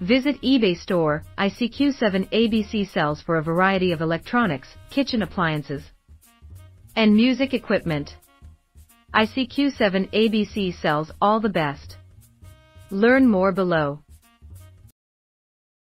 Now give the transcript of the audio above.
Visit eBay store, ICQ7 ABC sells for a variety of electronics, kitchen appliances, and music equipment. ICQ7 ABC sells all the best. Learn more below.